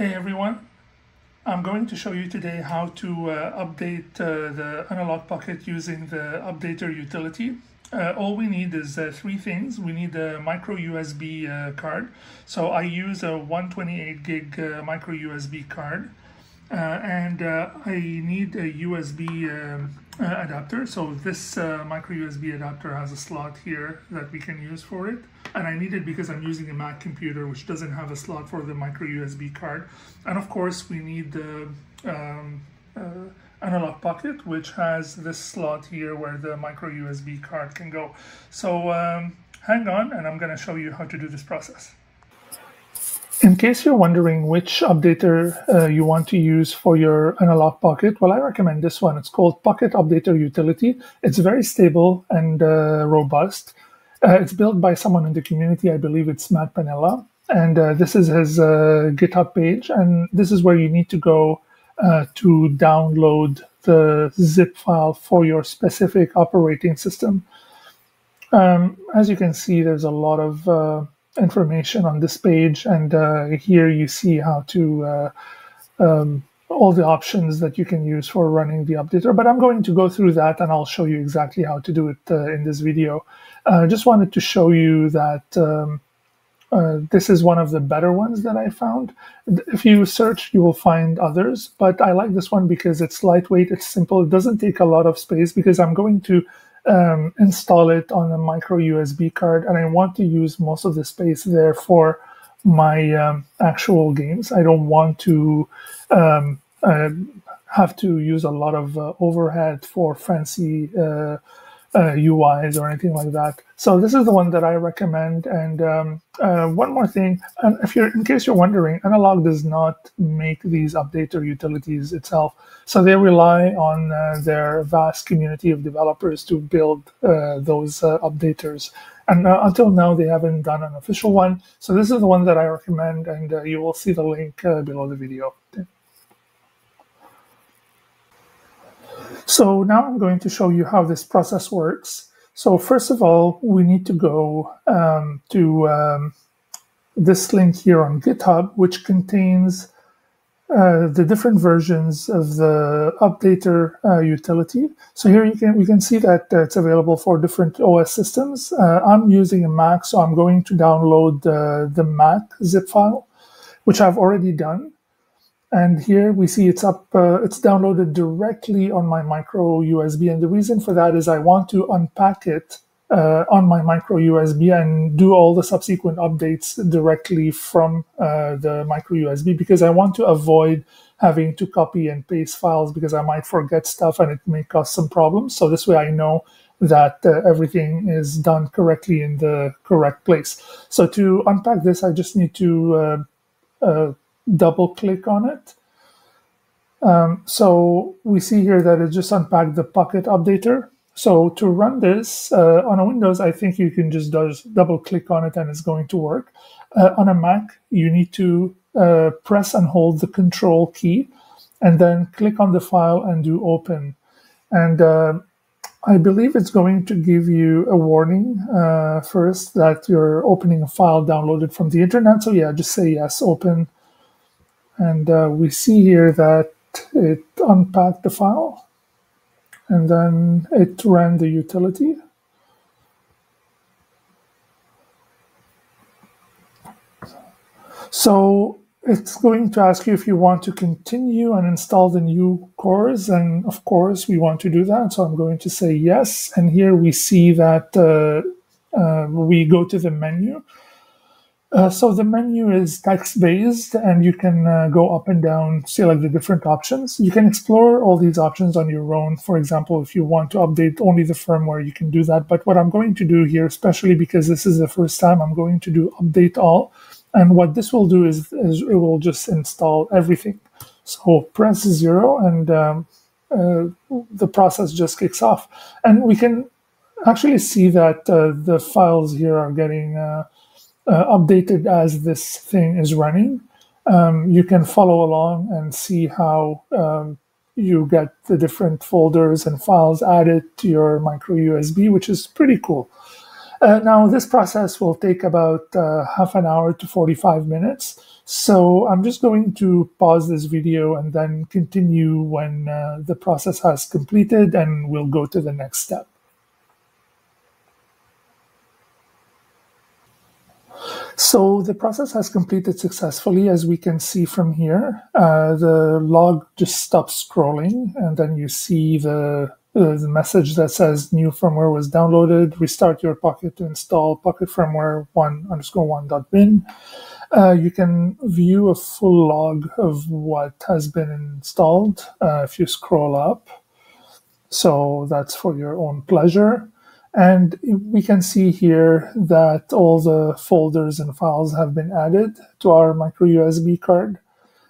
Hey everyone, I'm going to show you today how to uh, update uh, the Analogue Pocket using the updater utility. Uh, all we need is uh, three things. We need a micro USB uh, card. So I use a 128 gig uh, micro USB card. and I need a USB um, adapter. So this micro USB adapter has a slot here that we can use for it and I need it because I'm using a Mac computer which doesn't have a slot for the micro USB card and of course we need the um, uh, Analogue Pocket which has this slot here where the micro USB card can go so um, hang on and I'm gonna show you how to do this process in case you're wondering which updater uh, you want to use for your Analogue Pocket, well, I recommend this one. It's called Pocket Updater Utility. It's very stable and uh, robust. Uh, it's built by someone in the community. I believe it's Matt Pannella. And uh, this is his uh, GitHub page. And this is where you need to go uh, to download the zip file for your specific operating system. Um, as you can see, there's a lot of uh, information on this page. And uh, here you see how to um, all the options that you can use for running the updater. But I'm going to go through that and I'll show you exactly how to do it uh, in this video. I uh, just wanted to show you that um, uh, this is one of the better ones that I found. If you search, you will find others, but I like this one because it's lightweight, it's simple, it doesn't take a lot of space because I'm going to um, install it on a micro USB card and I want to use most of the space there for my um, actual games. I don't want to um, uh, have to use a lot of uh, overhead for fancy uh, UIs uh, or anything like that. So this is the one that I recommend. And um, uh, one more thing, if you're in case you're wondering, Analogue does not make these updater utilities itself. So they rely on uh, their vast community of developers to build those updaters. And uh, until now, they haven't done an official one. So this is the one that I recommend, and uh, you will see the link uh, below the video. So now I'm going to show you how this process works. So first of all, we need to go um, to um, this link here on GitHub, which contains uh, the different versions of the updater uh, utility. So here you can we can see that uh, it's available for different OS systems. Uh, I'm using a Mac, so I'm going to download the Mac zip file, which I've already done. And here we see it's up, uh, it's downloaded directly on my micro USB. And the reason for that is I want to unpack it uh, on my micro USB and do all the subsequent updates directly from uh, the micro USB because I want to avoid having to copy and paste files because I might forget stuff and it may cause some problems. So this way I know that uh, everything is done correctly in the correct place. So to unpack this, I just need to uh, uh, double click on it. Um, so we see here that it just unpacked the Pocket Updater. So to run this uh, on a Windows, I think you can just double click on it and it's going to work. Uh, on a Mac, you need to uh, press and hold the Control key and then click on the file and do open. And uh, I believe it's going to give you a warning uh, first that you're opening a file downloaded from the internet. So yeah, just say yes, open. And uh, we see here that it unpacked the file and then it ran the utility. So it's going to ask you if you want to continue and install the new cores. And of course, we want to do that. So I'm going to say yes. And here we see that uh, uh, we go to the menu. Uh, so the menu is text-based, and you can uh, go up and down, select the different options. You can explore all these options on your own. For example, if you want to update only the firmware, you can do that. But what I'm going to do here, especially because this is the first time, I'm going to do update all. And what this will do is, is it will just install everything. So press zero, and um, uh, the process just kicks off. And we can actually see that uh, the files here are getting uh, updated as this thing is running. Um, you can follow along and see how um, you get the different folders and files added to your micro USB, which is pretty cool. Uh, now, this process will take about uh, half an hour to 45 minutes. So I'm just going to pause this video and then continue when uh, the process has completed and we'll go to the next step. So the process has completed successfully, as we can see from here. Uh, the log just stops scrolling, and then you see the, uh, the message that says new firmware was downloaded. Restart your Pocket to install Pocket firmware one underscore one dot bin. Uh, you can view a full log of what has been installed uh, if you scroll up. So that's for your own pleasure. And we can see here that all the folders and files have been added to our micro USB card.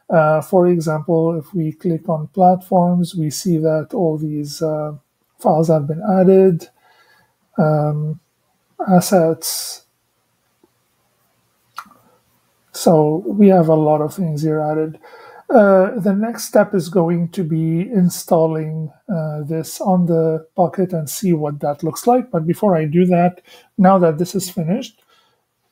Uh, for example, if we click on platforms, we see that all these uh, files have been added. Um, assets. So we have a lot of things here added. Uh, the next step is going to be installing uh, this on the Pocket and see what that looks like. But before I do that, now that this is finished,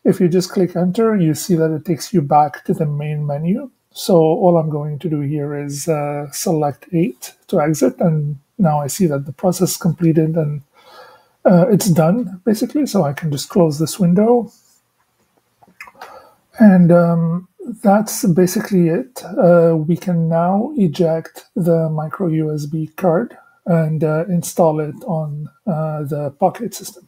if you just click enter, you see that it takes you back to the main menu. So all I'm going to do here is uh, select 8 to exit. And now I see that the process completed and uh, it's done, basically. So I can just close this window. And um, that's basically it. Uh, we can now eject the micro USB card and uh, install it on uh, the Pocket system.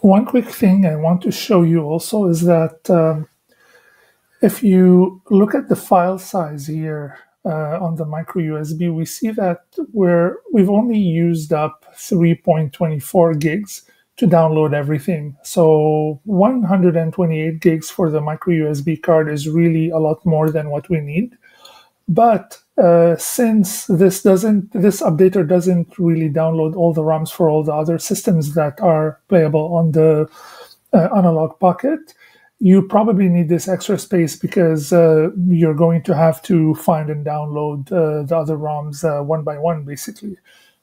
One quick thing I want to show you also is that um, if you look at the file size here uh, on the micro USB, we see that we're, we've only used up 3.24 gigs to download everything. So 128 gigs for the micro USB card is really a lot more than what we need. But uh, since this doesn't, this updater doesn't really download all the ROMs for all the other systems that are playable on the uh, Analogue Pocket, you probably need this extra space because uh, you're going to have to find and download uh, the other ROMs uh, one by one, basically.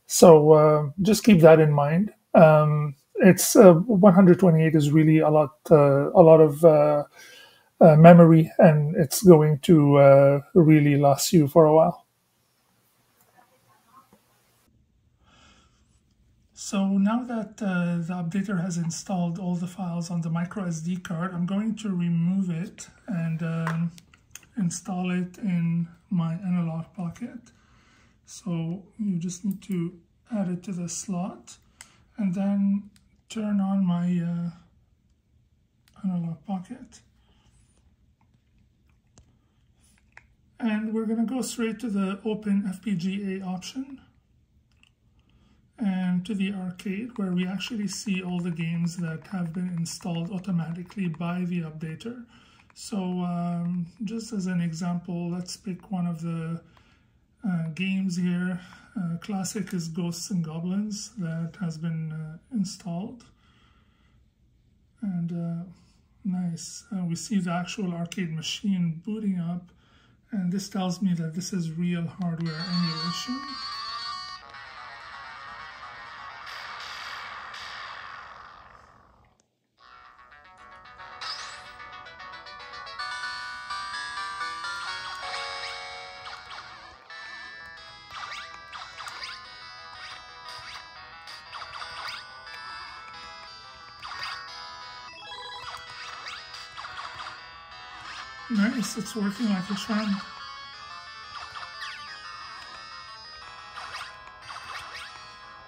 So uh, just keep that in mind. Um, it's uh, 128 is really a lot uh, a lot of uh, uh memory and it's going to uh, really last you for a while. So now that uh, the updater has installed all the files on the micro SD card I'm going to remove it and um, install it in my Analogue Pocket. So you just need to add it to the slot and then turn on my uh, Analogue Pocket. And we're going to go straight to the Open FPGA option and to the arcade where we actually see all the games that have been installed automatically by the updater. So um, just as an example, let's pick one of the uh, games here. Uh, classic is Ghosts and Goblins that has been uh, installed. And uh, nice. Uh, we see the actual arcade machine booting up. And this tells me that this is real hardware emulation. Nice, it's working like a charm.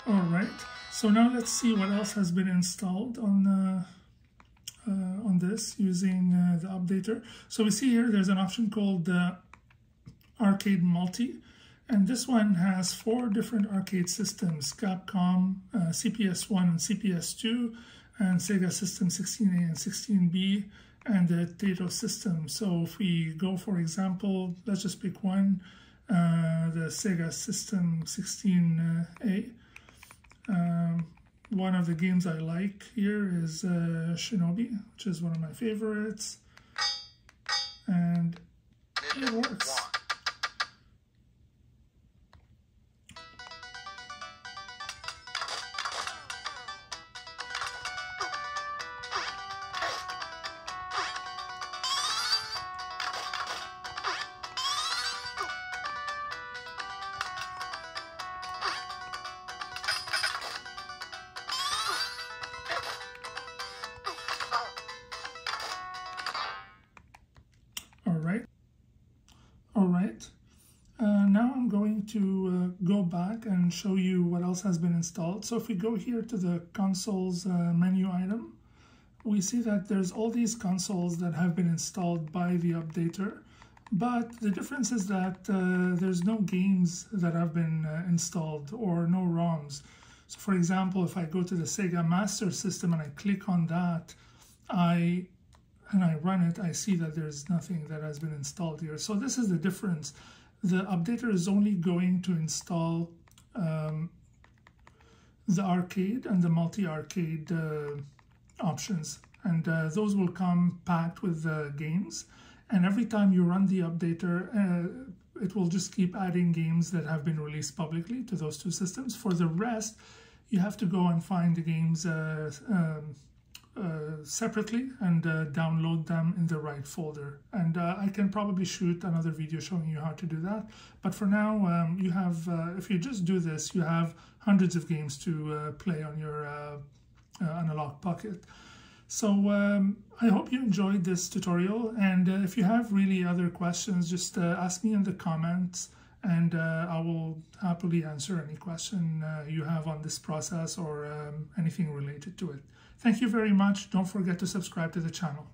Alright, so now let's see what else has been installed on uh, uh, on this using uh, the updater. So we see here there's an option called uh, Arcade Multi, and this one has four different arcade systems, Capcom, uh, CPS-1 and CPS-2, and Sega System 16A and 16B, and the Taito system. So if we go, for example, let's just pick one, uh, the Sega System 16A. Um, one of the games I like here is uh, Shinobi, which is one of my favorites. And it works. Going to uh, go back and show you what else has been installed. So if we go here to the consoles uh, menu item, we see that there's all these consoles that have been installed by the updater. But the difference is that uh, there's no games that have been uh, installed or no ROMs. So for example, if I go to the Sega Master System and I click on that, I and I run it, I see that there's nothing that has been installed here. So this is the difference. The updater is only going to install um, the arcade and the multi-arcade uh, options. And uh, those will come packed with uh, games. And every time you run the updater, uh, it will just keep adding games that have been released publicly to those two systems. For the rest, you have to go and find the games uh, um, uh, separately and uh, download them in the right folder. And uh, I can probably shoot another video showing you how to do that. But for now, um, you have, uh, if you just do this, you have hundreds of games to uh, play on your Analogue Pocket. So um, I hope you enjoyed this tutorial. And if you have really other questions, just ask me in the comments and uh, I will happily answer any question uh, you have on this process or um, anything related to it. Thank you very much. Don't forget to subscribe to the channel.